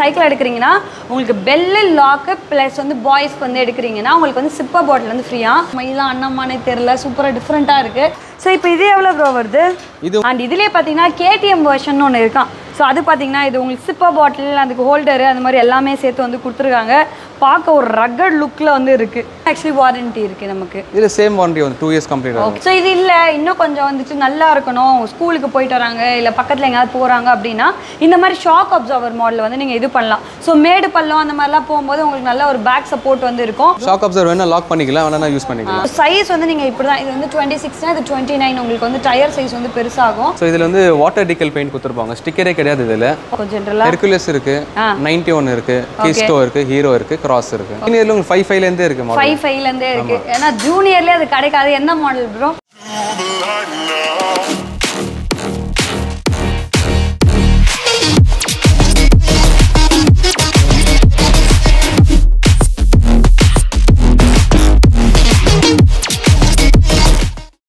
Cycle எடுக்கிறீங்கன்னா உங்களுக்கு bell lock plus வந்து பாய்ஸ்க்கு வந்து எடுக்கிறீங்கன்னா உங்களுக்கு வந்து சிப்பர் பாட்டில் வந்து ஃப்ரீயாக மயிலாம் அண்ணம்மானே தெரில சூப்பராக டிஃப்ரெண்ட்டாக இருக்குது ஸோ இப்போ இது எவ்வளோ ப்ரோ வருது? இது அண்ட் இதுலேயே பார்த்தீங்கன்னா கேடிஎம் வெர்ஷன் ஒன்று இருக்கான் ஸோ அது பார்த்தீங்கன்னா இது உங்களுக்கு சிப்பர் பாட்டில் அதுக்கு ஹோல்டரு அந்த மாதிரி எல்லாமே சேர்த்து வந்து கொடுத்துருக்காங்க. பார்க்க ஒரு ரக்கட் லுக்கில் வந்து இருக்குது ஆக்சுவலி வாரண்ட்டி இருக்குது நமக்கு. இது சேம் வாரண்டி வந்து டூ இயர்ஸ் கம்ப்ளீட் ஆகும். ஸோ இது இல்லை. இன்னும் கொஞ்சம் வந்துட்டு நல்லா இருக்கணும். ஸ்கூலுக்கு போயிட்டு வராங்க. இல்லை பக்கத்தில் எங்கேயாவது போகிறாங்க அப்படின்னா இந்த மாதிரி ஷாக் அப்சர்வர் மாடல் வந்து நீங்கள் இது பண்ணலாம். ஸோ மேடு பள்ளம் அந்த மாதிரிலாம் போகும்போது உங்களுக்கு நல்ல ஒரு பேக் சப்போர்ட் வந்து இருக்கும். ஷாக் அப்சர்வ் வேணா லாக் பண்ணிக்கலாம். வேணா யூஸ் பண்ணிக்கலாம். சைஸ் வந்து நீங்கள் இப்படி தான் இது வந்து டுவெண்ட்டி சிக்ஸ்னா இது டுவெண்ட்டி நைன் உங்களுக்கு வந்து டயர் சைஸ் வந்து பெருசாகும். ஸோ இதில் வந்து வாட்டர் டிக்கல் பெயிண்ட் கொடுத்துருப்பாங்க. ஸ்டிக்கரே கிடையாது இதில். ஜென்ரலாக ஹெர்குலஸ் இருக்கு. நைன்டி ஒன் இருக்கு. கிஸ்டோ இருக்கு. ஹீரோ இருக்கு. கிராஸ் இருக்கு. இதில் உங்களுக்கு ஃபைவ் ஃபைவ்லேருந்தே இருக்கு மாடல் ஃபைவ் ஃபைவ்லேருந்தே இருக்கு. ஏன்னா ஜூனியர்லேயே அது கிடைக்காது. எந்த மாடல் ப்ரோ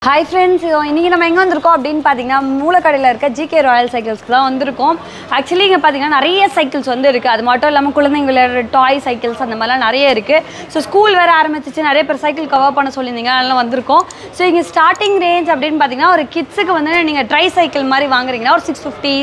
ஹாய் ஃப்ரெண்ட்ஸ் இன்றைக்கி நம்ம எங்கே வந்திருக்கோம் அப்படின்னு பார்த்தீங்கன்னா மூலக்கடையில் இருக்க ஜிகே ராயல் சைக்கிள்ஸ்க்கு தான் வந்திருக்கோம். ஆக்சுவலி இங்கே பார்த்தீங்கன்னா நிறைய சைக்கிள்ஸ் வந்து இருக்குது அது மட்டும் இல்லாமல் குழந்தைங்க விளையாடுற டாய் சைக்கிள்ஸ் அந்த மாதிரிலாம் நிறைய இருக்குது ஸோ ஸ்கூல் வேறு ஆரம்பிச்சிச்சு. நிறைய பேர் சைக்கிள் கவர் பண்ண சொல்லியிருந்தீங்க. அதெல்லாம் வந்திருக்கோம். ஸோ இங்கே ஸ்டார்டிங் ரேஞ்ச் அப்படின்னு பார்த்தீங்கன்னா ஒரு கிட்ஸுக்கு வந்து நீங்கள் ட்ரை சைக்கிள் மாதிரி வாங்குறீங்கன்னா ஒரு சிக்ஸ் ஃபிஃப்டி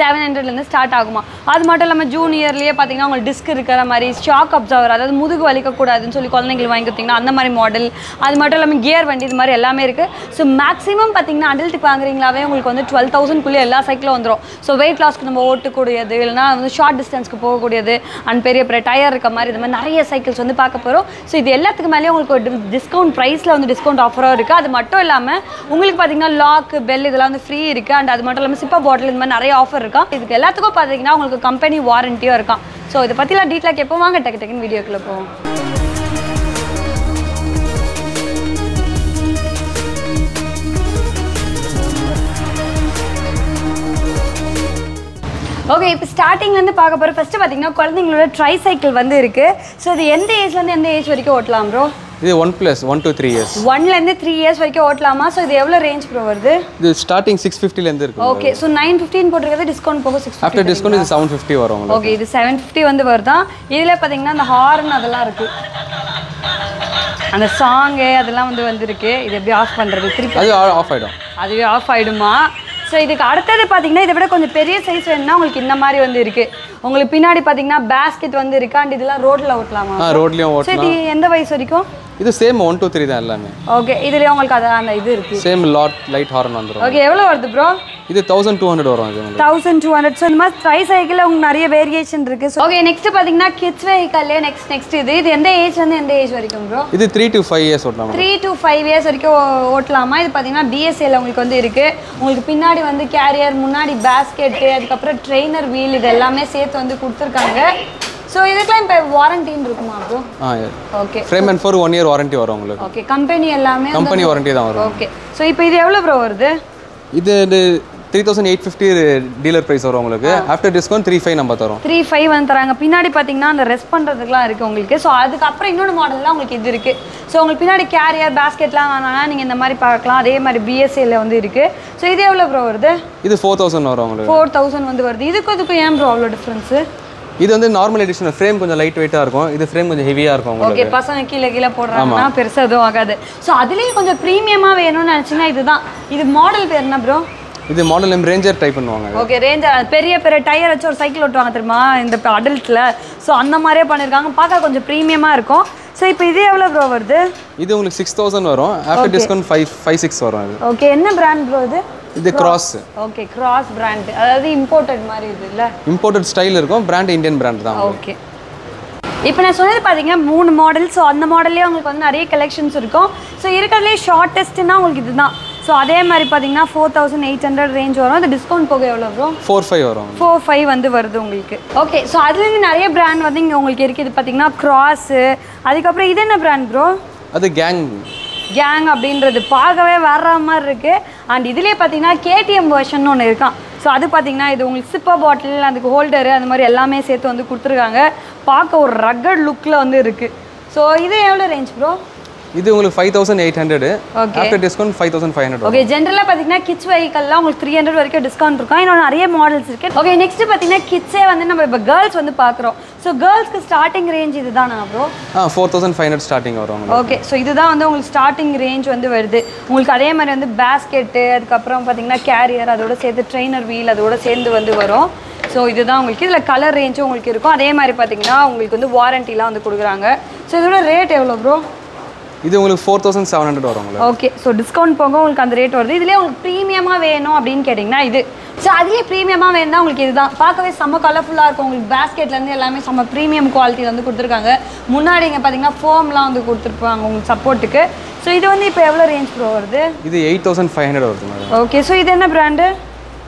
செவன் ஹண்ட்ரட்லேருந்து ஸ்டார்ட் ஆகுமா? அது மட்டும் இல்லாமல் ஜூனியர்லேயே பார்த்தீங்கன்னா உங்களுக்கு டிஸ்க் இருக்கிற மாதிரி ஷாக் அப்சர்வர் அதாவது முதுகு வலிக்கக்கூடாதுன்னு சொல்லி குழந்தைங்களுக்கு வாங்கி கொடுத்தீங்கன்னா அந்த மாதிரி மாடல் அது மட்டும் இல்லாமல் கியர் வண்டி இது மாதிரி எல்லாமே இருக்குது ஸோ மேக்ஸிமம் பார்த்தீங்கன்னா அடல்ட்டுக்கு வாங்குறீங்களாவே உங்களுக்கு வந்து டுவெல் தௌசண்ட்குள்ளே எல்லா சைக்கிளும் வந்துடும் ஸோ வெயிட் லாஸ்க்கு நம்ம ஓட்டக்கூடியது இல்லைனா வந்து ஷார்ட் டிஸ்டன்ஸ்க்கு போகக்கூடியது அண்ட் பெரிய பெரிய டயர் இருக்க மாதிரி இது மாதிரி நிறைய சைக்கிள்ஸ் வந்து பார்க்க போகிறோம் ஸோ இது எல்லாத்துக்கு மேலேயும் உங்களுக்கு ஒரு டிஸ்கவுண்ட் ப்ரைஸில் வந்து டிஸ்கவுண்ட் ஆஃபரும் இருக்குது அது மட்டும் இல்லாமல் உங்களுக்கு பார்த்தீங்கன்னா லாக் பெல் இதெல்லாம் வந்து ஃப்ரீ இருக்குது அண்ட் அது மட்டும் இல்லாமல் சிப்பா பாட்டில் இந்த மாதிரி நிறைய ஆஃபர் இருக்கா? இதுக்கு எல்லாத்துக்கும் பார்த்தீங்கன்னா உங்களுக்கு கம்பெனி வாரண்டியும் இருக்கான் ஸோ இதை பற்றிலாம் டீட்டெயிலாக கேட்போம். வாங்க டக்கு டக்குன்னு வீடியோக்குள்ளே போவோம். ஓகே இப்போ ஸ்டார்டிங்லேருந்து பார்க்க போகிற ஃபஸ்ட்டு பார்த்தீங்கன்னா குழந்தைங்களோட ட்ரை சைக்கிள் வந்து இருக்குது ஸோ இது எந்த ஏஜ்லேருந்து எந்த ஏஜ் வரைக்கும் ஓட்டலாம் ப்ரோ இது one plus one to three years ஒன்லேருந்து த்ரீ இயர்ஸ் வரைக்கும் ஓட்டலாமா? ஸோ இது எவ்வளோ ரேஞ்ச் ப்ரோ வருது? இது ஸ்டார்டிங் சிக்ஸ் ஃபிஃப்டிலேருந்து இருக்கு ஓகே ஸோ நைன் ஃபிஃப்டின் போட்டிருக்கிறது டிஸ்கவுண்ட் போக சிக்ஸ் ஆஃப்டர் டிஸ்கவுண்ட் இது செவன் ஃபிஃப்டி வரும் ஓகே இது செவன் ஃபிஃப்டி வந்து வருதான் இதில் பார்த்தீங்கன்னா அந்த ஹார்ன் அதெல்லாம் இருக்குது அந்த சாங்கு அதெல்லாம் வந்து வந்திருக்கு. இது எப்படி ஆஃப் பண்ணுறது திருப்பி அது ஆஃப் ஆகிடும் அதுவே ஆஃப் ஆகிடுமா ஸோ இதுக்கு அடுத்தது பார்த்தீங்கன்னா இதை விட கொஞ்சம் பெரிய சைஸ் வேணும்னா உங்களுக்கு இந்த மாதிரி வந்து இருக்குது உங்களுக்கு பின்னாடி பார்த்தீங்கன்னா பேஸ்கெட் வந்து இருக்கு? அண்ட் இதெல்லாம் ரோட்டில் ஓட்டலாமா? ரோட்லேயும் ஓட்டலாம். இது எந்த வயசு வரைக்கும்? இது சேம் ஒன் to த்ரீ தான் எல்லாமே. ஓகே இதுலேயே உங்களுக்கு அது அந்த இது இருக்குது சேம் லாட் லைட் ஹார்ன் வந்துடும் ஓகே எவ்வளோ வருது ப்ரோ இது தௌசண்ட் டூ ஹண்ட்ரட் வரும் இது தௌசண்ட் டூ ஹண்ட்ரட் ஸோ இந்த மாதிரி ட்ரை சைக்கிளில் உங்களுக்கு நிறைய வேரியேஷன் இருக்குது ஓகே நெக்ஸ்ட் பார்த்தீங்கன்னா கிட்ஸ் வெஹிக்கல்லே நெக்ஸ்ட் நெக்ஸ்ட் இது. இது எந்த ஏஜ்லேருந்து எந்த ஏஜ் வரைக்கும் ப்ரோ இது த்ரீ to ஃபைவ் இயர்ஸ் ஓட்டலாம்? த்ரீ டு ஃபைவ் இயர்ஸ் வரைக்கும் ஓட்டலாமா? இது பார்த்தீங்கன்னா பிஎஸ்சியில் உங்களுக்கு வந்து இருக்குது உங்களுக்கு பின்னாடி வந்து கேரியர் முன்னாடி பேஸ்கெட்டு அதுக்கப்புறம் ட்ரெயினர் வீல் இது எல்லாமே சேர்த்து வந்து கொடுத்துருக்காங்க. ஸோ இதுக்கெல்லாம் இப்போ வாரண்டின்னு இருக்குமா bro ah okay frame and for one year warranty வரும் உங்களுக்கு. ஓகே கம்பெனி எல்லாமே கம்பெனி வாரண்டி தான் வரும். ஓகே ஸோ இப்போ இது எவ்வளோ ப்ரோ வருது? இது three thousand eight fifty dealer price வரும் உங்களுக்கு. ஆஃப்டர் டிஸ்கவுண்ட் த்ரீ ஃபைவ் நம்ம தரோம். த்ரீ ஃபைவ் வந்து தராங்க. பின்னாடி பார்த்தீங்கன்னா அந்த ரெஸ்ட் பண்ணுறதுக்குலாம் இருக்குது உங்களுக்கு. ஸோ அதுக்கப்புறம் இன்னொரு மாடல்லாம் உங்களுக்கு இது இருக்குது ஸோ உங்களுக்கு பின்னாடி கேரியர் பேஸ்கெட்லாம் வேணாம்னா நீங்கள் இந்த மாதிரி பார்க்கலாம். அதே மாதிரி பிஎஸ்சியில் வந்து இருக்குது ஸோ இது எவ்வளோ ப்ரோ வருது? இது ஃபோர் தௌசண்ட் வரும் உங்களுக்கு. ஃபோர் தௌசண்ட் வந்து வருது. இதுக்கும் இதுக்கும் ஏன் ப்ரோ அவ்வளோ டிஃப்ரென்ஸு இது வந்து நார்மல் எடிஷன் ஃப்ரேம் கொஞ்சம் லைட் வெயிட்டாக இருக்கும். இது ஃப்ரேம் கொஞ்சம் ஹெவியாக இருக்கும் ஓகே பசங்க கீழே கீழே போடுறாங்கன்னா பெருசாக எதுவும் ஆகாது. ஸோ அதுலேயும் கொஞ்சம் ப்ரீமியமாக வேணும்னு நினச்சிங்கன்னா இதுதான். இது மாடல் பேர் என்ன ப்ரோ இது மாடல் நேம் ரேஞ்சர் டைப் பண்ணுவாங்க. ஓகே ரேஞ்சர் பெரிய பெரிய டயர் வச்சு ஒரு சைக்கிள் ஓட்டுவாங்க தெரியுமா? இந்த அடல்ட்டில் ஸோ அந்த மாதிரியே பண்ணியிருக்காங்க பார்க்க கொஞ்சம் ப்ரீமியமாக இருக்கும். ஸோ இப்போ இது எவ்வளோ ப்ரோ வருது? இது உங்களுக்கு சிக்ஸ் தௌசண்ட் வரும். After discount five five six வரும் இது. ஓகே என்ன பிராண்ட் ப்ரோ இது? இது கிராஸ் ஓகே கிராஸ் பிராண்ட் அதாவது இம்போர்ட்டட் மாதிரி இது இல்லை? இம்போர்ட்டட் ஸ்டைல் இருக்கும். பிராண்ட் இந்தியன் பிராண்ட் தான் ஓகே இப்போ நான் சொன்னது பார்த்தீங்கன்னா மூணு மாடல் ஸோ அந்த மாடல்லே உங்களுக்கு வந்து நிறைய கலெக்ஷன்ஸ் இருக்கும். ஸோ இருக்கிறதுலே ஷார்ட்டஸ்ட்னா உங்களுக்கு இதுதான். ஸோ அதே மாதிரி பார்த்தீங்கன்னா four thousand eight hundred range வரும். அந்த டிஸ்கவுண்ட் போக எவ்வளோ ப்ரோ ஃபோர் ஃபைவ் வரும். ஃபோர் ஃபைவ் வந்து வருது உங்களுக்கு. ஓகே ஸோ அதுலேருந்து நிறைய பிராண்ட் வந்து இங்கே உங்களுக்கு இருக்குது பார்த்தீங்கன்னா க்ராஸு அதுக்கப்புறம் இது என்ன பிராண்ட் ப்ரோ அது கேங் கேங் அப்படின்றது. பார்க்கவே வர்ற மாதிரி இருக்குது அண்ட் இதுலேயே பார்த்தீங்கன்னா கேடிஎம் வெர்ஷன் ஒன்று இருக்கான் ஸோ அது பார்த்தீங்கன்னா இது உங்களுக்கு சிப்பர் பாட்டில் அதுக்கு ஹோல்டரு அந்த மாதிரி எல்லாமே சேர்த்து வந்து கொடுத்துருக்காங்க. பார்க்க ஒரு ரக்கட் லுக்கில் வந்து இருக்குது ஸோ இது எவ்வளோ ரேஞ்ச் ப்ரோ இது உங்களுக்கு five thousand eight hundred. After discount five thousand five hundred okay ஜென்ரலாக பார்த்தீங்கன்னா கிட்ஸ் வெஹிக்கல்லாம் உங்களுக்கு த்ரீ ஹண்ட்ரட் வரைக்கும் டிஸ்கவுண்ட் இருக்கும். இன்னும் நிறைய மாடல்ஸ் இருக்கு. ஓகே நெக்ஸ்ட் பார்த்தீங்கன்னா கிட்ஸே வந்து நம்ம இப்போ கேர்ள்ஸ் வந்து பார்க்குறோம் ஸோ கேர்ள்ஸ்க்கு ஸ்டார்டிங் ரேஞ்ச் இதுதானா ப்ரோ ஆ four thousand five hundred starting வரும் ஓகே ஸோ இதுதான் வந்து உங்களுக்கு ஸ்டார்டிங் ரேஞ்ச் வந்து வருது. உங்களுக்கு அதே மாதிரி வந்து பேஸ்கெட்டு அதுக்கப்புறம் பார்த்தீங்கன்னா கேரியர் அதோட சேர்த்து ட்ரெயினர் வீல் அதோட சேர்ந்து வந்து வரும். ஸோ இதுதான் உங்களுக்கு. இதில் கலர் ரேஞ்சும் உங்களுக்கு இருக்கும். அதே மாதிரி பார்த்தீங்கன்னா உங்களுக்கு வந்து வாரண்டிலாம் வந்து கொடுக்குறாங்க. ஸோ இதோட ரேட் எவ்வளோ ப்ரோ இது உங்களுக்கு ஃபோர் தௌசண்ட் செவன் ஹண்ட்ரட் வரும் ஓகே ஸோ டிஸ்கவுண்ட் போக உங்களுக்கு அந்த ரேட் வருது. இதுலேயே உங்களுக்கு ப்ரீமியமாக வேணும் அப்படின்னு கேட்டிங்கன்னா இது. ஸோ அதுலேயே ப்ரீமியமாக வேணும்னா உங்களுக்கு இதுதான். பார்க்கவே செம்ம கலர்ஃபுல்லாக இருக்கும். உங்களுக்கு பேஸ்கெட்லேருந்து எல்லாமே செம்ம ப்ரீமியம் குவாலிட்டியில் வந்து கொடுத்துருக்காங்க. முன்னாடி இங்கே பார்த்தீங்கன்னா ஃபோம்லாம் வந்து கொடுத்துருப்பாங்க உங்களுக்கு சப்போர்ட்டுக்கு ஸோ இது வந்து இப்போ எவ்வளோ ரேஞ்ச் ப்ரோ வருது? இது எயிட் தௌசண்ட் ஃபைவ் ஹண்ட்ரட் வருது மேடம் ஓகே ஸோ இது என்ன பிராண்டு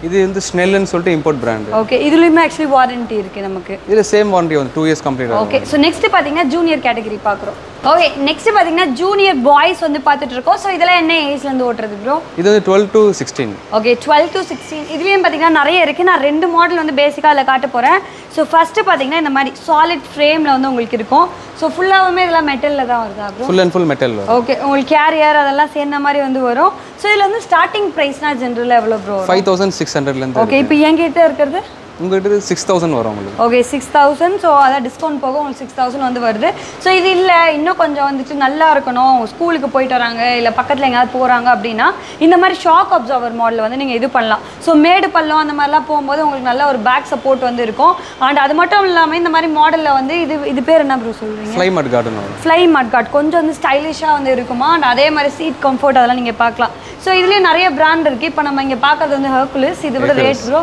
இது வந்து ஸ்னெல்லுன்னு சொல்லிட்டு இம்போர்ட் பிராண்டு ஓகே இதுலேயுமே ஆக்சுவலி வாரண்டி இருக்குது நமக்கு. இது சேம் வாரண்டி வந்து டூ இயர்ஸ் கம்ப்ளீட் ஆகும். ஓகே ஸோ நெக்ஸ்ட் பார்த்தீங்கன்னா ஜூனியர் கேட்டகரி பார்க்குறோம் ஓகே நெக்ஸ்ட் பார்த்தீங்கன்னா ஜூனியர் பாய்ஸ் வந்து பார்த்துட்டு இருக்கோம். ஸோ இதெல்லாம் என்ன ஏஜ்லேருந்து ஓட்டுறது ப்ரோ இது வந்து twelve to sixteen okay twelve to sixteen இதுலேயும் பார்த்தீங்கன்னா நிறைய இருக்குது நான் ரெண்டு மாடல் வந்து பேசிக்காக அதில் காட்ட போகிறேன் ஸோ ஃபஸ்ட்டு பார்த்தீங்கன்னா இந்த மாதிரி சாலிட் ஃப்ரேமில் வந்து உங்களுக்கு இருக்கும். ஸோ ஃபுல்லாகவுமே இதெல்லாம் மெட்டலில் தான் வருதா bro full and full metal okay உங்களுக்கு கேரியர் அதெல்லாம் சேர்ந்த மாதிரி வந்து வரும். ஸோ இதில் வந்து ஸ்டார்டிங் ப்ரைஸ்னால் ஜென்ரலாக எவ்வளோ ப்ரோ ஃபைவ் தௌசண்ட் சிக்ஸ் ஹண்ட்ரட்லேருந்து ஓகே இப்போ என்கிட்ட இருக்கிறது? உங்கள்கிட்ட சிக்ஸ் தௌசண்ட் வரும் உங்களுக்கு. ஓகே சிக்ஸ் தௌசண்ட் ஸோ அதான் டிஸ்கவுண்ட் போக உங்களுக்கு சிக்ஸ் தௌசண்ட் வந்து வருது. ஸோ இது இல்லை. இன்னும் கொஞ்சம் வந்துட்டு நல்லா இருக்கணும். ஸ்கூலுக்கு போயிட்டு வராங்க. இல்லை பக்கத்தில் எங்கேயாவது போகிறாங்க அப்படின்னா இந்த மாதிரி ஷாக் அப்சர்வர் மாடல் வந்து நீங்கள் இது பண்ணலாம். ஸோ மேடு பள்ளம் அந்த மாதிரிலாம் போகும்போது உங்களுக்கு நல்ல ஒரு பேக் சப்போர்ட் வந்து இருக்கும். அண்ட் அது மட்டும் இல்லாமல் இந்த மாதிரி மாடலில் வந்து இது இது பேர் என்ன ப்ரோ சொல்கிறீங்க ஃப்ளை மட் வரும். ஃப்ளை மட்காட் கொஞ்சம் வந்து ஸ்டைலிஷாக வந்து இருக்குமா? அண்ட் அதே மாதிரி சீட் கம்ஃபர்ட் அதெல்லாம் நீங்கள் பார்க்கலாம். ஸோ இதுலேயும் நிறைய பிராண்ட் இருக்குது இப்போ நம்ம இங்கே பார்க்கறது வந்து ஹர்குலிஸ் இது விட rate bro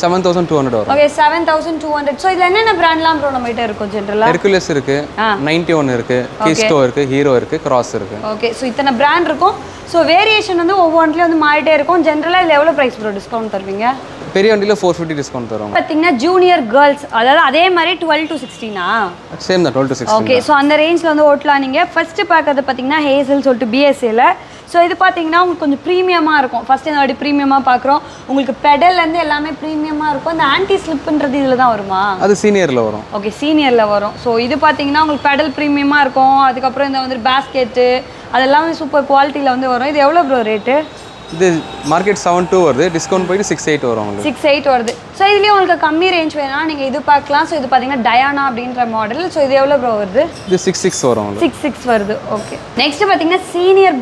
seven thousand two hundred வரும். Okay seven thousand two hundred so இதில் என்னென்ன பிராண்ட்லாம் ப்ரோ நம்மகிட்ட இருக்கும் ஜென்ரலாக ஹெர்குலஸ் இருக்கு நைன்டி ஒன் இருக்கு கிஸ்டோ இருக்கு ஹீரோ இருக்கு கிராஸ் இருக்கு. ஓகே ஸோ இத்தனை பிராண்ட் இருக்கும். ஸோ வேரியேஷன் வந்து ஒவ்வொன்றிலையும் வந்து மாறிட்டே இருக்கும். ஜென்ரலாக இதில் எவ்வளோ ப்ரைஸ் ப்ரோ டிஸ்கவுண்ட் தருவீங்க? பெரிய வண்டியில் ஃபோர் ஃபிஃப்டி டிஸ்கவுண்ட் தரும் பார்த்தீங்கன்னா ஜூனியர் கேர்ள்ஸ் அதாவது அதே மாதிரி டுவெல் டு சிக்ஸ்டீனா சேம் தான் twelve to six okay so அந்த ரேஞ்சில் வந்து ஓட்டலாம் நீங்கள் ஃபஸ்ட்டு பார்க்கறது பார்த்தீங்கன்னா ஹேசல் சொல்லிட்டு பிஎஸ்சியில் ஸோ இது பார்த்தீங்கன்னா உங்களுக்கு கொஞ்சம் ப்ரீமியமாக இருக்கும். ஃபஸ்ட் இந்த வாட்டி ப்ரீமியமாக பார்க்குறோம் உங்களுக்கு பெடல்லேருந்து எல்லாமே ப்ரீமியமாக இருக்கும். அந்த ஆன்டி ஸ்லிப்புன்றது இதில் தான் வருமா? அது சீனியரில் வரும். ஓகே சீனியரில் வரும். ஸோ இது பார்த்தீங்கன்னா உங்களுக்கு பெடல் ப்ரீமியமாக இருக்கும். அதுக்கப்புறம் இந்த வந்து பேஸ்கெட்டு அதெல்லாம் சூப்பர் குவாலிட்டியில் வந்து வரும். இது எவ்வளோ ப்ரோ ரேட்டு இது மார்க்கெட் செவன் டூ வருது. டிஸ்கவுண்ட் போயிட்டு சிக்ஸ் எயிட் வரும் சிக்ஸ் எயிட் வருது. ஸோ இதுலேயும் உங்களுக்கு கம்மி ரேஞ்ச் வேணா நீங்கள் இது பார்க்கலாம். ஸோ இது பார்த்தீங்கன்னா டயானா அப்படின்ற மாடல் ஸோ இது எவ்வளோ ப்ரோ வருது? இது சிக்ஸ் சிக்ஸ் வரும் சிக்ஸ் சிக்ஸ் வருது. ஓகே நெக்ஸ்ட் பார்த்தீங்கன்னா சீனியர்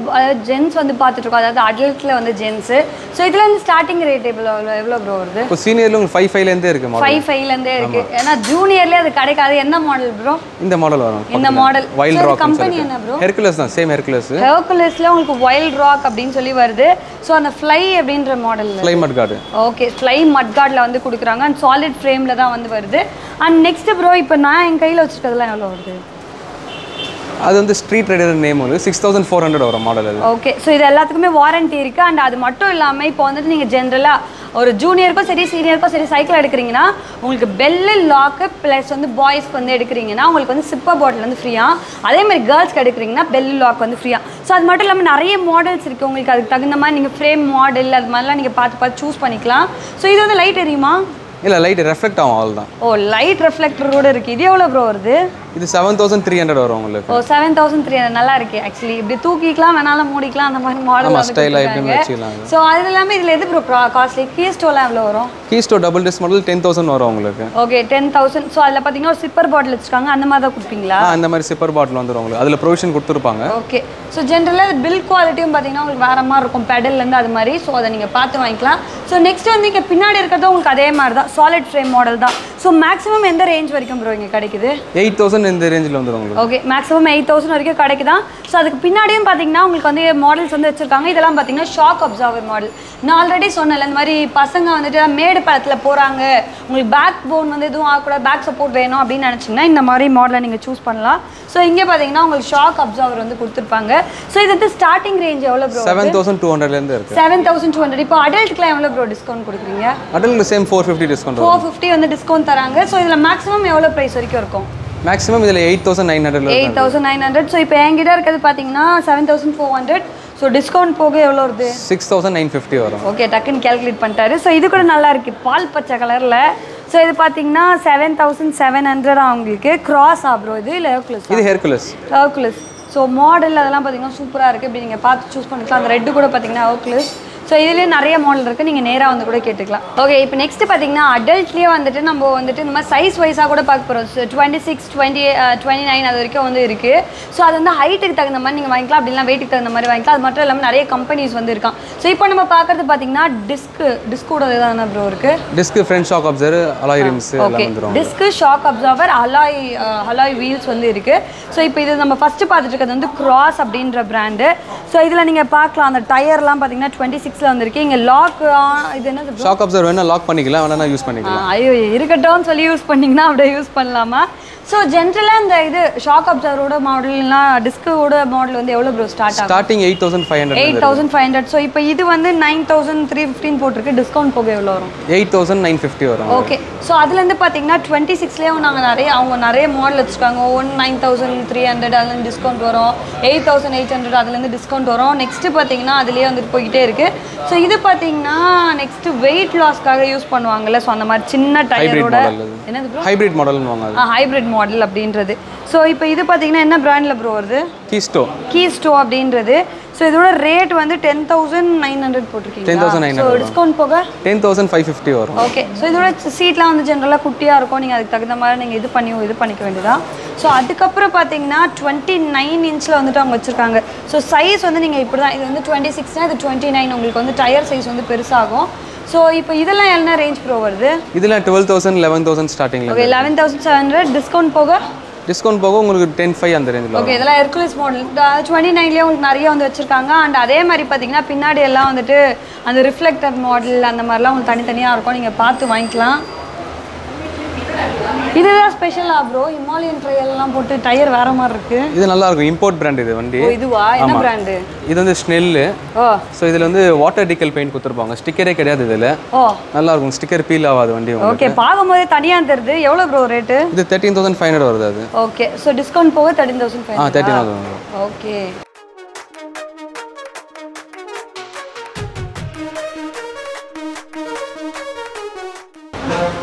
ஜென்ஸ் வந்து பார்த்துட்டு இருக்கோம் அதாவது அடல்ட்டில் வந்து ஜென்ஸு ஸோ இதில் வந்து ஸ்டார்டிங் ரேட் எவ்வளோ எவ்வளோ ப்ரோ வருது? இப்போ சீனியரில் உங்களுக்கு ஃபைவ் ஃபைவ்லேருந்தே இருக்கு மாடல் ஃபைவ் ஃபைவ்லேருந்தே இருக்கு. ஏன்னா ஜூனியர்லேயே அது கிடைக்காது. என்ன மாடல் ப்ரோ இந்த மாடல் வரும். இந்த மாடல் வைல்ட் ராக் கம்பெனி என்ன ப்ரோ ஹெர்குலஸ் தான் சேம் ஹெர்குலஸ் ஹெர்குலஸில் உங்களுக்கு வைல்ட் ராக் அப்படின்னு சொல்லி வருது. ஸோ அந்த ஃப்ளை அப்படின்ற model fly mudguard okay fly மட்கார்டில் வந்து கொடுக்குறாங்க. அண்ட் சாலிட் ஃப்ரேமில் தான் வந்து வருது. அண்ட் நெக்ஸ்ட் ப்ரோ இப்போ நான் என் கையில் வச்சுருக்கிறதுலாம் எவ்வளோ வருது? அது வந்து ஸ்ட்ரீட் ரைடர் நேம் வந்து சிக்ஸ் தௌசண்ட் ஃபோர் ஹண்ட்ரட் வரும் மாடல் அது. ஓகே ஸோ இது எல்லாத்துக்குமே வாரண்டி இருக்குது அண்ட் அது மட்டும் இல்லாமல் இப்போ வந்துட்டு நீங்கள் ஜென்ரலாக ஒரு ஜூனியருக்கும் சரி சீனியருக்கும் சரி சைக்கிள் எடுக்கிறீங்கன்னா உங்களுக்கு பெல்லு லாக்கு ப்ளஸ் வந்து பாய்ஸ்க்கு வந்து எடுக்கிறீங்கன்னா உங்களுக்கு வந்து சிப்பர் பாட்டில் வந்து ஃப்ரீயாக அதே மாதிரி கேர்ள்ஸ்க்கு எடுக்கிறீங்கன்னா பெல்லு லாக் வந்து ஃப்ரீயாக ஸோ அது மட்டும் இல்லாமல் நிறைய மாடல்ஸ் இருக்குது உங்களுக்கு அதுக்கு தகுந்த மாதிரி நீங்கள் ஃப்ரேம் மாடல் அது மாதிரிலாம் நீங்கள் பார்த்து பார்த்து சூஸ் பண்ணிக்கலாம். ஸோ இது வந்து லைட் எரியுமா? இல்லை லைட் ரெஃப்ளெக்ட் ஆகும் அவ்வளோ தான் ஓ லைட் ரெஃப்ளெக்டரோட இருக்குது இது எவ்வளோ ப்ரோ வருது? இது செவன் தௌசண்ட் த்ரீ ஹண்ட்ரட் வரும் உங்களுக்கு. ஓ செவன் தௌசண்ட் த்ரீ நல்லா இருக்கு ஆக்சுவலி இப்படி தூக்கிக்கலாம் வேணாலும் மூடிக்கலாம் அந்த மாதிரி மாடல் ஸ்டைலாக எப்படின்னு வச்சுக்கலாம். ஸோ அது இல்லாமல் இதில் எது ப்ரோ காஸ்ட்லி கீஸ்டோலாம் எவ்வளோ வரும்? கீஸ்டோ double disc model ten thousand வரும் உங்களுக்கு. ஓகே டென் தௌசண்ட் ஸோ அதில் பார்த்தீங்கன்னா ஒரு சிப்பர் பாட்டில் வச்சுருக்காங்க. அந்த மாதிரி தான் கொடுப்பீங்களா? அந்த மாதிரி சிப்பர் பாட்டில் வந்துடும் உங்களுக்கு. அதில் ப்ரொவிஷன் கொடுத்துருப்பாங்க. ஓகே ஸோ ஜென்ரலாக பில் குவாலிட்டியும் பார்த்தீங்கன்னா உங்களுக்கு வேற மாதிரி இருக்கும். பெடல்லேருந்து அது மாதிரி. ஸோ அதை நீங்கள் பார்த்து வாங்கிக்கலாம். ஸோ நெக்ஸ்ட் வந்து இங்கே பின்னாடி இருக்கிறதும் உங்களுக்கு அதே மாதிரி தான் சாலிட் ஃப்ரேம் மாடல் தான். ஸோ மேக்ஸிமம் எந்த ரேஞ்ச் வரைக்கும் ப்ரோ இங்கே கிடைக்குது? எயிட் தௌசண்ட் இந்த ரேஞ்சில் வந்துடும் உங்களுக்கு. ஓகே மேக்ஸிமம் எயிட் தௌசண்ட் வரைக்கும் கிடைக்குதான் ஸோ அதுக்கு பின்னாடியும் பார்த்தீங்கன்னா உங்களுக்கு வந்து மாடல்ஸ் வந்து வச்சிருக்காங்க. இதெல்லாம் பார்த்தீங்கன்னா ஷாக் அப்சர்வர் மாடல் நான் ஆல்ரெடி சொன்னேன்ல இந்த மாதிரி பசங்க வந்துட்டு மேடு பழத்தில் போகிறாங்க உங்களுக்கு பேக் போன் வந்து எதுவும் ஆகக்கூடாது. பேக் சப்போர்ட் வேணும் அப்படின்னு நினச்சிங்கன்னா இந்த மாதிரி மாடலை நீங்கள் சூஸ் பண்ணலாம். ஸோ இங்கே பார்த்தீங்கன்னா உங்களுக்கு ஷாக் அப்சர்வர் வந்து கொடுத்துருப்பாங்க. ஸோ இது வந்து ஸ்டார்டிங் ரேஞ்ச் எவ்வளோ செவன் தௌசண்ட் டூ ஹண்ட்ரட்லேருந்து செவன் தௌசண்ட் டூ ஹண்ட்ரட் இப்போ அடல்ட்டுக்குலாம் எவ்வளோ ப்ரோ டிஸ்கவுண்ட் கொடுக்குறீங்க. Adult same four fifty discount four fifty வந்து டிஸ்கவுண்ட் தராங்க. ஸோ இதில் மேக்ஸிமம் எவ்வளோ ப்ரைஸ் வரைக்கும் இருக்கும்? மேக்ஸிமம் இதில் எயிட் தௌசண்ட் நைன் ஹண்ட்ரட்ல eight thousand nine hundred so இப்போ என்கிட்ட இருக்கிறது பார்த்தீங்கன்னா seven thousand four hundred so discount போக எவ்வளோ வருது? சிக்ஸ் தௌசண்ட் நைன் ஃபிஃப்டி வரும். ஓகே டக்குன்னு கேல்குலேட் பண்ணிட்டாரு. ஸோ இது கூட நல்லா இருக்கு. பால் பச்சை கலரில். ஸோ இது பார்த்தீங்கன்னா செவன் தௌசண்ட் செவன் ஹண்ட்ரட் உங்களுக்கு கிராஸ் ஆ ப்ரோ இது இல்லை ஹெர்குலஸ் இது ஹெர்குலஸ் ஹெர்குலஸ் ஸோ மாடல் அதெல்லாம் பார்த்தீங்கன்னா சூப்பராக இருக்குது இப்படி நீங்கள் பார்த்து சூஸ் பண்ணிக்கலாம். அந்த ரெட்டு கூட பார்த்தீங்கன்னா அவுக்லஸ் ஸோ இதுலேயே நிறைய மாடல் இருக்குது நீங்கள் நேராக வந்து கூட கேட்டுக்கலாம். ஓகே இப்போ நெக்ஸ்ட் பார்த்தீங்கன்னா அடல்ட்லேயே வந்துட்டு நம்ம வந்துட்டு இந்த மாதிரி சைஸ் வைஸாக கூட பார்க்க போகிறோம் so twenty six twenty twenty nine அது வரைக்கும் வந்து இருக்குது ஸோ அது வந்து ஹைட்டுக்கு தகுந்த மாதிரி நீங்கள் வாங்கிக்கலாம். அப்படின்னா வெயிட்டுக்கு தகுந்த மாதிரி வாங்கிக்கலாம். அது மட்டும் இல்லாமல் நிறைய கம்பெனிஸ் வந்து இருக்கான். ஸோ இப்போ நம்ம பார்க்குறது பார்த்தீங்கன்னா டிஸ்க்கு டிஸ்கோட இதான ப்ரோ இருக்குது disc front shock absorber alloy rims okay disc shock absorber alloy alloy wheels வந்து இருக்கு. ஸோ இப்போ இது நம்ம ஃபர்ஸ்ட் பார்த்துட்டு இருக்கிறது வந்து கிராஸ் அப்படின்ற பிராண்டு ஸோ இதில் நீங்கள் பார்க்கலாம். அந்த டயர்லாம் பார்த்தீங்கன்னா டுவெண்ட்டி சிக்ஸில் வந்திருக்கு இங்கே லாக் இது bro? ஷாக் அப்சர் வேணா லாக் பண்ணிக்கலாம் வேணா யூஸ் பண்ணிக்கலாம் ஐயோ இருக்கட்டும்னு சொல்லி யூஸ் பண்ணீங்கன்னா அப்படியே யூஸ் பண்ணலாமா? ஸோ ஜென்ரலாக இந்த இது ஷாக் அப்சர்வரோட மாடல்லாம் டிஸ்கோட மாடல் வந்து எவ்வளோ ப்ரோ ஸ்டார்ட் ஆகும்? Starting eight thousand five hundred eight thousand five hundred so இப்போ இது வந்து நைன் தௌசண்ட் த்ரீ ஃபிஃப்டின் போட்டிருக்கு. டிஸ்கவுண்ட் போக எவ்வளோ வரும்? எயிட் தௌசண்ட் நைன் ஃபிஃப்டி வரும். ஓகே ஸோ அதுலேருந்து பார்த்தீங்கன்னா டுவெண்ட்டி சிக்ஸ்லேயும் நாங்கள் நிறைய அவங்க நிறைய மாடல் வச்சுருக்காங்க. One nine thousand three hundred அதுலேருந்து டிஸ்கவுண்ட் வரும். எயிட் தௌசண்ட் எயிட் ஹண்ட்ரட் அதுலேருந்து டிஸ்கவுண்ட் வரும். நெக்ஸ்ட்டு பார்த்தீங்கன்னா அதுலேயே வந்துட்டு போய்கிட்டே இருக்குது ஸோ இது பார்த்தீங்கன்னா நெக்ஸ்ட்டு வெயிட் லாஸ்க்காக யூஸ் பண்ணுவாங்கல்ல. ஸோ அந்த மாதிரி சின்ன டயரோட. என்னது ப்ரோ ஹைப்ரிட் மாடல்னு அது. ஹைப்ரிட் மாடல் அப்படின்றது. ஸோ இப்போ இது பார்த்தீங்கன்னா என்ன பிராண்டில் ப்ரோ வருது? கீஸ்டோ கீ ஸ்டோ அப்படின்றது. ஸோ இதோட ரேட் வந்து டென் தௌசண்ட் நைன் ஹண்ட்ரட் போட்டிருக்கீங்க 10,900 ஸோ டிஸ்கவுண்ட் போக? டென் தௌசண்ட் ஃபைவ் ஃபிஃப்டி வரும். ஓகே ஸோ இதோட சீட்லாம் வந்து ஜென்ரலாக குட்டியாக இருக்கும். நீங்கள் அதுக்கு தகுந்த மாதிரி நீங்கள் இது பண்ணி இது பண்ணிக்க வேண்டியதான் ஸோ அதுக்கப்புறம் பார்த்தீங்கன்னா டுவெண்ட்டி நைன் இன்ச்சில் வந்துட்டு அவங்க வச்சுருக்காங்க. ஸோ சைஸ் வந்து நீங்கள் இப்படி தான் இது வந்து டுவெண்ட்டி சிக்ஸ்னா இது டுவெண்ட்டி நைன் உங்களுக்கு வந்து டயர் சைஸ் வந்து பெருசாகும். ஸோ இப்போ இதெல்லாம் என்ன ரேஞ்ச் ப்ரோ வருது? இதில் டுவெல் தௌசண்ட் லெவன் தௌசண்ட் ஸ்டார்டிங்கில் okay eleven thousand seven hundred discount போக? டிஸ்கவுண்ட் போக உங்களுக்கு டென் ஃபைவ் அந்த ரேஞ்சில் ஓகே இதெல்லாம் ஹெர்குலிஸ் மாடல் டுவெண்ட்டி நைன்லேயே உங்களுக்கு நிறைய வந்து வச்சுருக்காங்க. அண்ட் அதே மாதிரி பார்த்தீங்கன்னா பின்னாடி எல்லாம் வந்துட்டு அந்த ரிஃப்ளெக்டர் மாடல் அந்த மாதிரிலாம் உங்களுக்கு தனித்தனியாக இருக்கும். நீங்கள் பார்த்து வாங்கிக்கலாம். இதுதான் ஸ்பெஷலாக ப்ரோ ஹிமாலயன் ட்ரையல்லாம் போட்டு டயர் வேற மாதிரி இருக்கு. இது நல்லா இருக்கும். இம்போர்ட் பிராண்ட் இது வண்டி. இதுவா? என்ன பிராண்டு இது வந்து ஸ்னெல்லு ஓ. ஸோ இதில் வந்து வாட்டர் டிக்கல் பெயிண்ட் கொடுத்துருப்பாங்க. ஸ்டிக்கரே கிடையாது இதில். ஓ. நல்லா இருக்கும். ஸ்டிக்கர் பீல் ஆகாது வண்டி ஓகே பார்க்கும்போதே தனியாக தெரியுது. எவ்வளோ ப்ரோ ரேட்டு இது தேர்ட்டீன் தௌசண்ட் ஃபைவ் ஹண்ட்ரட் வருது அது. ஓகே ஸோ டிஸ்கவுண்ட் போக தேர்ட்டின் தௌசண்ட் ஆ? Five thirteen thousand okay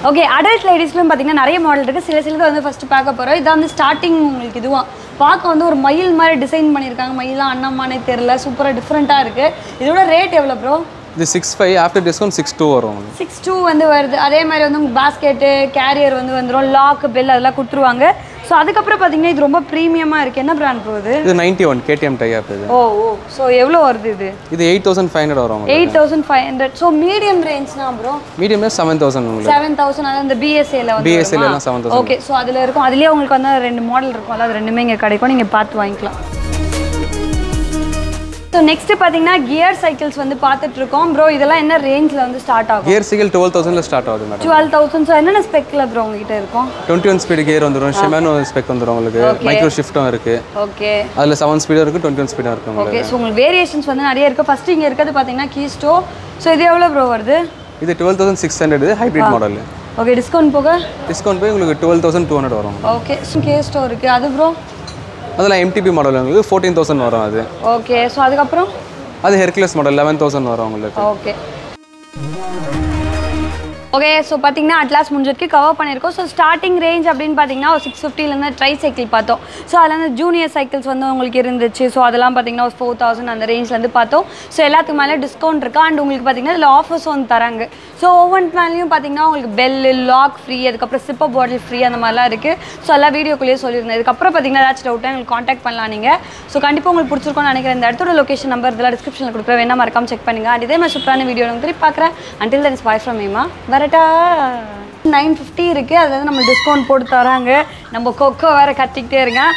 okay adult லேடிஸ்லையும் பார்த்தீங்கன்னா நிறைய மாடல் இருக்குது சில சிலது வந்து ஃபஸ்ட்டு பார்க்க போகிறோம் இதான் வந்து ஸ்டார்டிங் உங்களுக்கு இதுவும் பார்க்க வந்து ஒரு மயில் மாதிரி டிசைன் பண்ணியிருக்காங்க. மயிலாம் அண்ணம்மானே தெரில சூப்பராக டிஃப்ரெண்ட்டாக இருக்குது இதோட ரேட் எவ்வளோ ப்ரோ இது six five after discount six two வரும். சிக்ஸ் டூ வந்து வருது. அதே மாதிரி வந்து உங்களுக்கு பேஸ்கெட்டு கேரியர் வந்து வந்துடும் லாக் பெல் அதெல்லாம் கொடுத்துருவாங்க. ஸோ அதுக்கப்புறம் பார்த்தீங்கன்னா இது ரொம்ப ப்ரீமியமாக இருக்குது என்ன பிராண்ட் ப்ரோ இது? நைன்ட்டி ஒன் கேடிஎம் டைப் இது. ஓ ஓ ஸோ எவ்வளோ வருது இது? இது எயிட் தௌசண்ட் ஃபைவ் ஹண்ட்ரட் வரும் eight thousand five hundred so medium ரேஞ்ச்னா bro மீடியமே செவன் தௌசண்ட் செவன் தௌசண்ட் அதாவது இந்த பிஎஸ்ஏல வந்து BSA ல எல்லாம் 7,000 ஓகே ஸோ அதில் இருக்கும். அதுலேயே உங்களுக்கு வந்து ரெண்டு மாடல் இருக்கும். அது ரெண்டுமே இங்கே கிடைக்கும். நீங்கள் பார்த்து வாங்கிக்கலாம். ஸோ நெக்ஸ்ட் பார்த்தீங்கன்னா கியர் சைக்கிள்ஸ் வந்து பார்த்துட்டு இருக்கோம் ப்ரோ இதெல்லாம் என்ன ரேஞ்சில் வந்து ஸ்டார்ட் ஆகும்? கியர் சிகில் டுவெல் தௌசண்ட்ல ஸ்டார்ட் ஆகுது மேடம் டுவெல் தௌசண்ட் ஸோ என்னென்ன ஸ்பெக்கில் ப்ரோ உங்ககிட்ட இருக்கும் டுவெண்ட்டி ஒன் ஸ்பீடு கியர் வந்துடும் ஷெமானோ ஸ்பெக் வந்துடும் உங்களுக்கு. மைக்ரோ ஷிஃப்ட்டும் இருக்கு. ஓகே அதில் செவன் ஸ்பீடும் இருக்கு டுவெண்ட்டி ஒன் ஸ்பீடும் இருக்கு ஓகே ஸோ உங்களுக்கு வேரியேஷன்ஸ் வந்து நிறைய இருக்குது ஃபஸ்ட்டு இங்கே இருக்கிறது பார்த்தீங்கன்னா கீஸ்டோ ஸோ இது எவ்வளோ ப்ரோ வருது? இது twelve thousand six hundred hybrid model okay discount போக? டிஸ்கவுண்ட் போய் உங்களுக்கு டுவெல் தௌசண்ட் டூ ஹண்ட்ரட் வரும். ஓகே கே ஸ்டோ இருக்குது அது ப்ரோ அதெல்லாம் எம்டிபி மாடல் உங்களுக்கு. ஃபோர்டீன் தௌசண்ட் வரும் அது. ஓகே ஸோ அதுக்கப்புறம்? அது ஹெர்குலஸ் மாடல் லெவன் தௌசண்ட் வரும் உங்களுக்கு. ஓகே ஓகே ஸோ பார்த்தீங்கன்னா அட்லாஸ் முடிஞ்சதுக்கு கவர் பண்ணியிருக்கோம். ஸோ ஸ்டார்டிங் ரேஞ்ச் அப்படின்னு பார்த்தீங்கன்னா ஒரு சிக்ஸ் ஃபிஃப்டிலேருந்து ட்ரை சைக்கிள் பார்த்தோம். ஸோ அதில் வந்து ஜூனியர் சைக்கிள்ஸ் வந்து உங்களுக்கு இருந்துச்சு. ஸோ அதெல்லாம் பார்த்தீங்கன்னா ஒரு ஃபோர் தௌசண்ட் அந்த ரேஞ்ச்லேருந்து பார்த்தோம். ஸோ எல்லாத்துக்கு மேலே டிஸ்கவுண்ட் இருக்குது அண்ட் உங்களுக்கு பார்த்தீங்கன்னா இதில் ஆஃபர்ஸ் வந்து தராங்க. ஸோ ஒவ்வொன்று மேலேயும் பார்த்தீங்கன்னா உங்களுக்கு பெல்லு லாக் ஃப்ரீ அதுக்கப்புறம் சிப்பர் பாட்டில் ஃப்ரீ அந்த மாதிரிலாம் இருக்குது ஸோ எல்லா வீடியோக்குள்ளேயே சொல்லியிருந்தேன். இதுக்கப்புறம் பார்த்தீங்கன்னா ஏதாச்சும் டவுட்டாக எங்களுக்கு காண்டாக்ட் பண்ணலாம் நீங்கள் ஸோ கண்டிப்பாக உங்களுக்கு பிடிச்சிருக்கோம்னு நினைக்கிறேன். இந்த இடத்தோட லொக்கேஷன் நம்பர் இதெல்லாம் டிஸ்கிரிப்ஷனில் கொடுக்குறேன். வேணா மறக்காமல் செக் பண்ணுங்கள் அண்ட் இதே மாதிரி சூப்பரான வீடியோ நான் திருப்பி பார்க்குறேன். அண்டில் இஸ் பாய் ஃப்ரம் ஏமா கரெக்டாக நைன் ஃபிஃப்டி இருக்குது அது வந்து நம்ம டிஸ்கவுண்ட் போட்டு தராங்க. நம்ம கொக்கோ வேறு கட்டிக்கிட்டே இருக்கேன்.